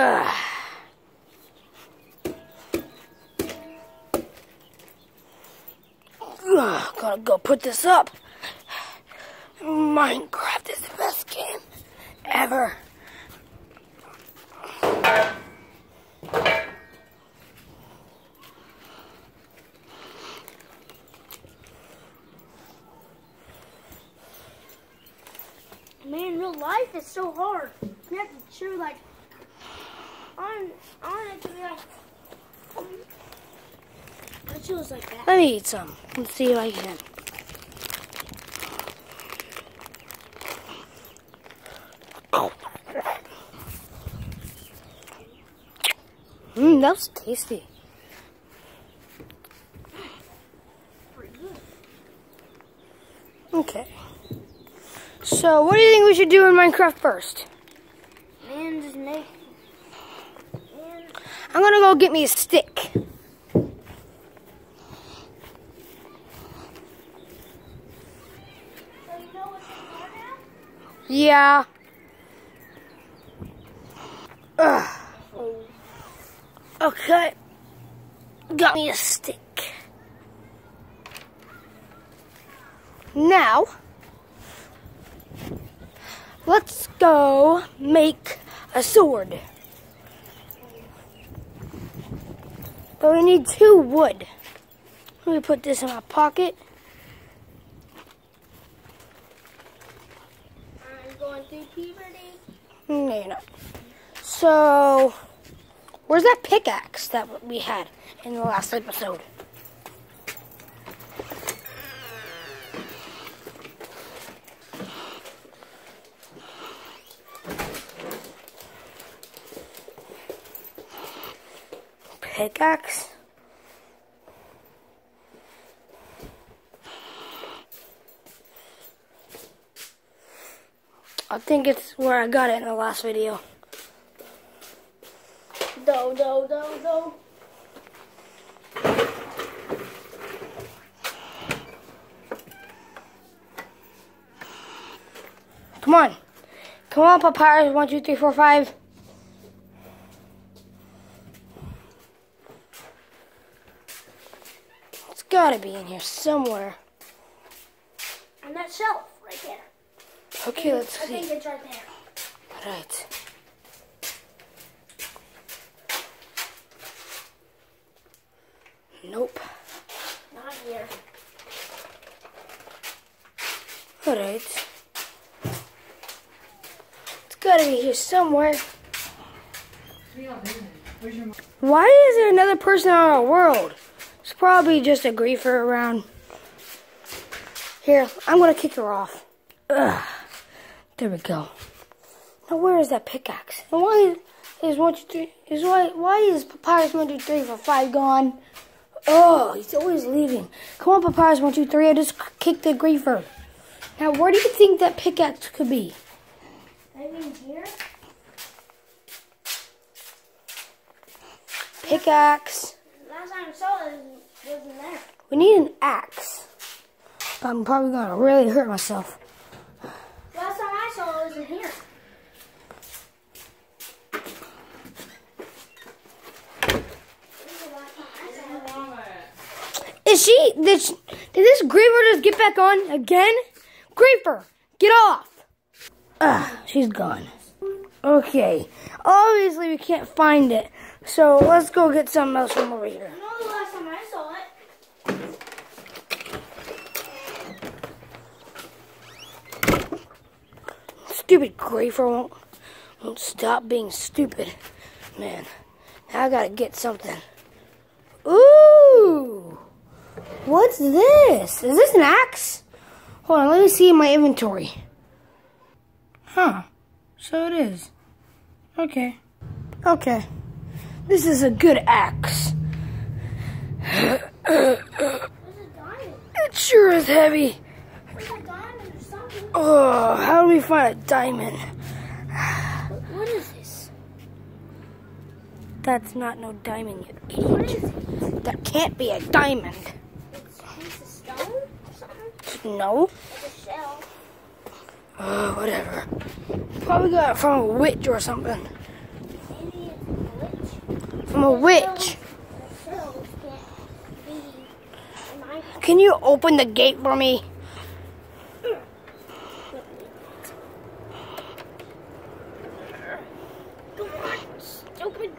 Ugh. Ugh, gotta go put this up. Minecraft is the best game ever. Man, real life is so hard. You have to chew like like that. Let me eat some. Let's see if I can. Mmm, that was tasty. Okay. So, what do you think we should do in Minecraft first? Man, just make. Man, I'm gonna go get me a stick. Yeah. Ugh. Okay. Got me a stick. Now, let's go make a sword. But we need two wood. Let me put this in my pocket. I'm going through puberty. Mm, no, you're not. So, where's that pickaxe that we had in the last episode? Pickaxe? I think it's where I got it in the last video. Do, do, do, do. Come on. Come on, Papyrus. One, two, three, four, five. Gotta be in here somewhere. On that shelf right there. Okay, let's see. I think it's right there. Right. Nope. Not here. Alright. It's gotta be here somewhere. Why is there another person in our world? Probably just a griefer around. Here, I'm gonna kick her off. Ugh. There we go. Now where is that pickaxe? And why is one two three is why why is Papyrus one two three for five gone? Oh, he's always leaving. Come on, Papyrus one two three. I just kicked the griefer. Now where do you think that pickaxe could be? Here? Pickaxe. Last time I saw it, it wasn't there. We need an axe. But I'm probably gonna really hurt myself. Last time I saw it was in here. Is the last time I saw it. Is she did, she, did this griefer just get back on again? Griefer, get off! Ah, she's gone. Okay, obviously we can't find it, so let's go get something else from over here. I the last time I saw it. Stupid griefer won't won't stop being stupid, man. Now I gotta get something. Ooh, what's this? Is this an axe? Hold on, let me see my inventory. Huh? So it is. Okay. Okay. This is a good axe. There's a diamond. It sure is heavy. There's a diamond or something. Oh, how do we find a diamond? What, is this? That's not no diamond, you idiot. That can't be a diamond. It's a piece of stone or something? No. Like a shell. Oh, whatever. Probably got it from a witch or something. I'm a witch. Can you open the gate for me?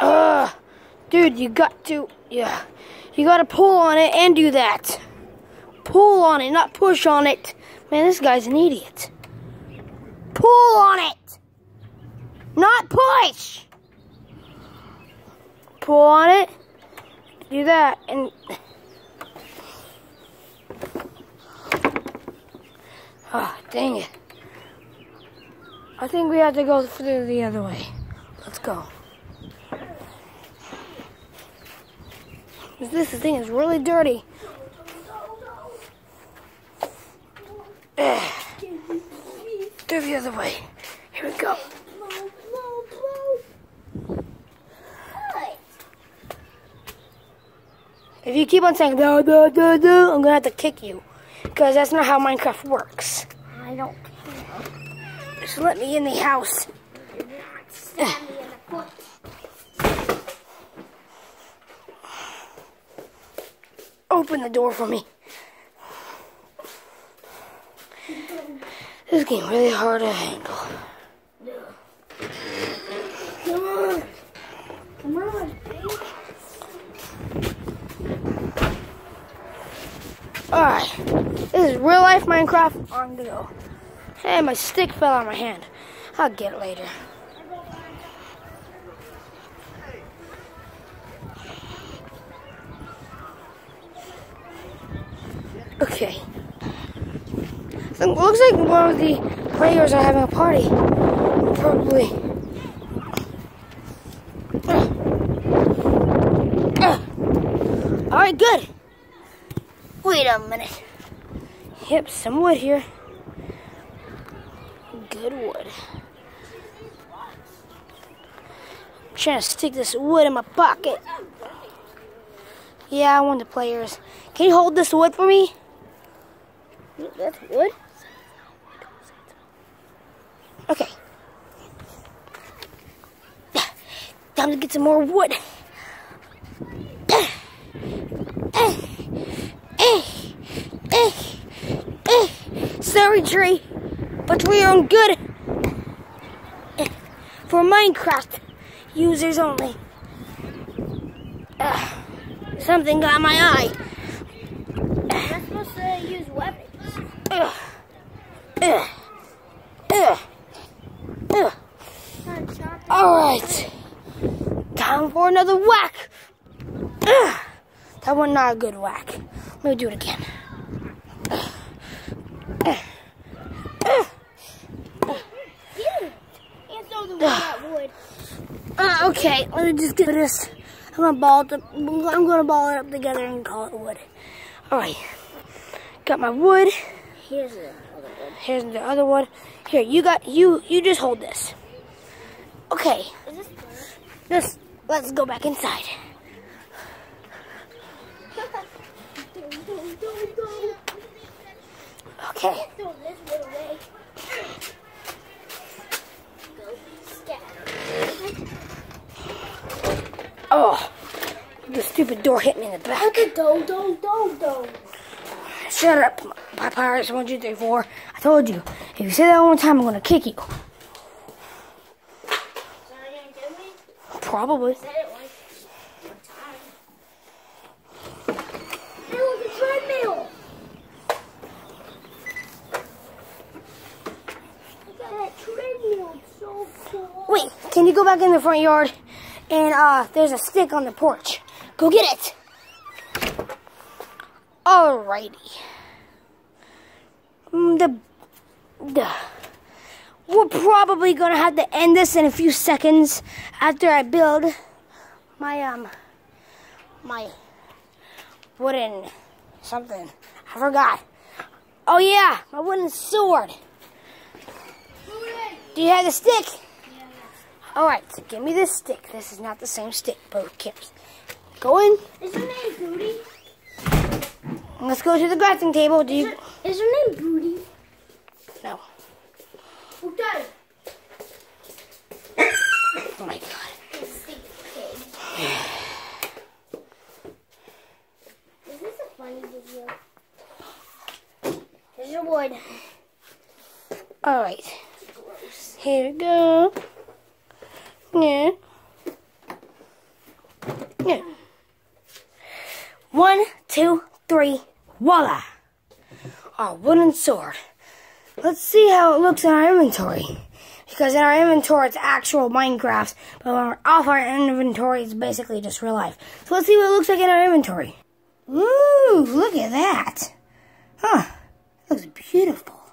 Ugh. Dude, you got to, yeah. You gotta pull on it and do that. Pull on it, not push on it. Man, this guy's an idiot. Pull on it, not push. Pull on it, do that, and. Ah, dang it. I think we have to go through the other way. Let's go. This thing is really dirty. Through the other way. Here we go. If you keep on saying do do do do, I'm gonna have to kick you, because that's not how Minecraft works. I don't care. Just let me in the house. Do not stab me in the foot. Open the door for me. This is getting really hard to handle. Come on. Come on. Alright, this is real life Minecraft on the go. Hey, my stick fell out of my hand. I'll get it later. Okay. So it looks like one of the players are having a party. Probably. Alright, good. Wait a minute. Yep, some wood here. Good wood. I'm trying to stick this wood in my pocket. Yeah, I want the players. Can you hold this wood for me? That's wood? Okay. Time to get some more wood. Sorry, tree, but we are on good for Minecraft users only. Uh, something got my eye. You're supposed to use weapons. Ugh. Ugh. Ugh. Ugh. All right, time for another whack. Ugh. That was not a good whack. Let me do it again. Ugh. Ugh. Ugh. you. And throw the wood at wood. Uh, okay, let me just get this. I'm gonna ball it. Up, I'm gonna ball it up together and call it wood. All right, got my wood. Here's another one. Here's the other one. Here, you got you. You just hold this. Okay, Is this just let's go back inside. Okay. Oh, the stupid door hit me in the back. do do do do. Shut up, Papyrus one two three four. I told you. If you say that one more time, I'm gonna kick you. So are you gonna give me? Probably. Said it like one time. There was a treadmill. Look at that treadmill. It's so cool. Wait, can you go back in the front yard? And uh, there's a stick on the porch. Go get it. Alrighty. Mm, The, the we're probably gonna have to end this in a few seconds after I build my um my wooden something. I forgot. Oh yeah, my wooden sword. Do you have the stick? Alright, so give me this stick. This is not the same stick, but who cares? Go in. Is her name Booty? Let's go to the crafting table. Do is, you... her, is her name Booty? No. Okay. Oh my god. is this a funny video? Here's your wood. Alright. Here we go. Yeah. Yeah. One, two, three, voila! Our wooden sword. Let's see how it looks in our inventory. Because in our inventory it's actual Minecraft, but we're off our inventory it's basically just real life. So let's see what it looks like in our inventory. Ooh, look at that. Huh. Looks. Beautiful.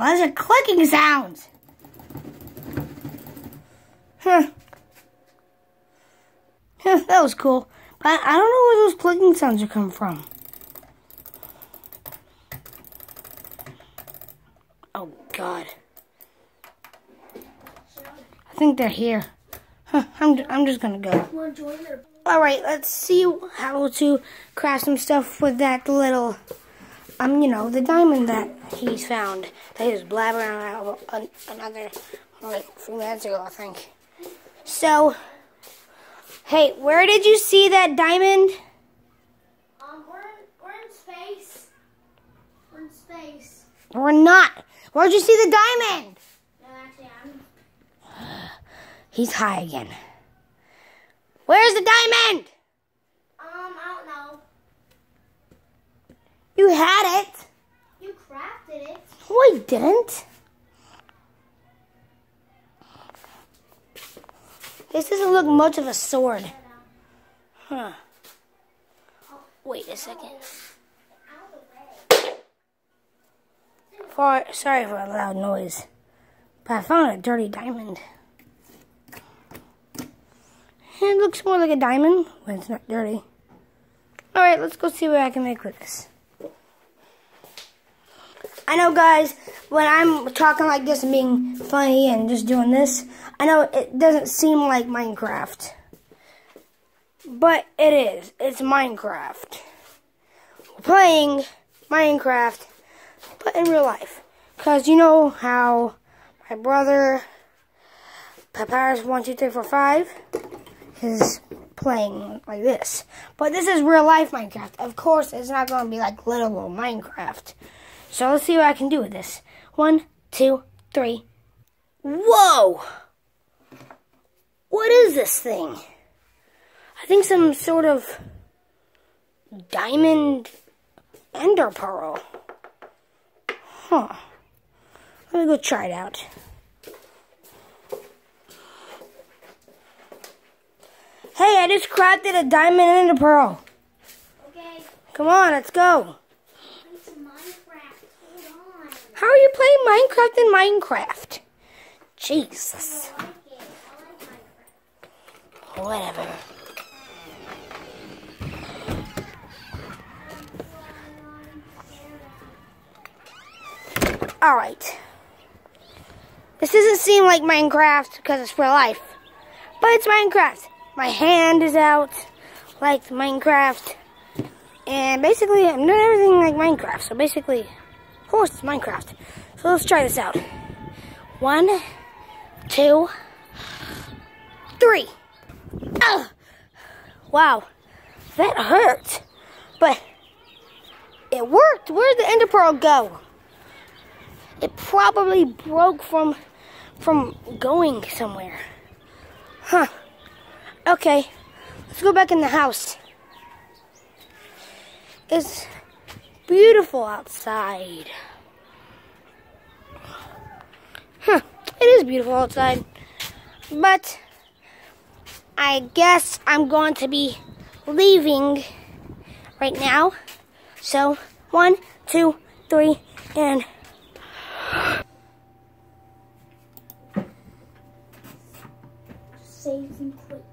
Well, those are clicking sounds. Huh. Yeah, that was cool. But I don't know where those clicking sounds are coming from. Oh, God. I think they're here. Huh, I'm, I'm just gonna go. Alright, let's see how to craft some stuff with that little, um, you know, the diamond that he's found. That he was blabbering about another, like, few minutes ago, I think. So, hey, where did you see that diamond? Um, we're in, we're in space. We're in space. We're not. Where'd you see the diamond? No, actually, I'm. He's high again. Where's the diamond? Um, I don't know. You had it. You crafted it. No, I didn't. This doesn't look much of a sword. Huh. Wait a second. For, sorry for a loud noise. But I found a dirty diamond. It looks more like a diamond when it's not dirty. Alright, let's go see what I can make with this. I know, guys, when I'm talking like this and being funny and just doing this, I know it doesn't seem like Minecraft. But it is. It's Minecraft. We're playing Minecraft, but in real life. Because you know how my brother, Papyrus12345, is playing like this. But this is real life Minecraft. Of course, it's not going to be like little literal Minecraft. So let's see what I can do with this. One, two, three. Whoa! What is this thing? I think some sort of diamond ender pearl. Huh. Let me go try it out. Hey, I just crafted a diamond ender pearl. Okay. Come on, let's go. Play some Minecraft. Hold on. How are you playing Minecraft in Minecraft? Jesus. Whatever. Alright. This doesn't seem like Minecraft because it's real life. But it's Minecraft. My hand is out like Minecraft. And basically, I'm doing everything like Minecraft. So basically, it's Minecraft. So let's try this out. One, two, three. Ugh. Wow, that hurt. But it worked. Where did the ender pearl go? It probably broke from from going somewhere. Huh. Okay, let's go back in the house. It's beautiful outside. Huh. It is beautiful outside. But I guess I'm going to be leaving right now. So, one, two, three, and Save and quit.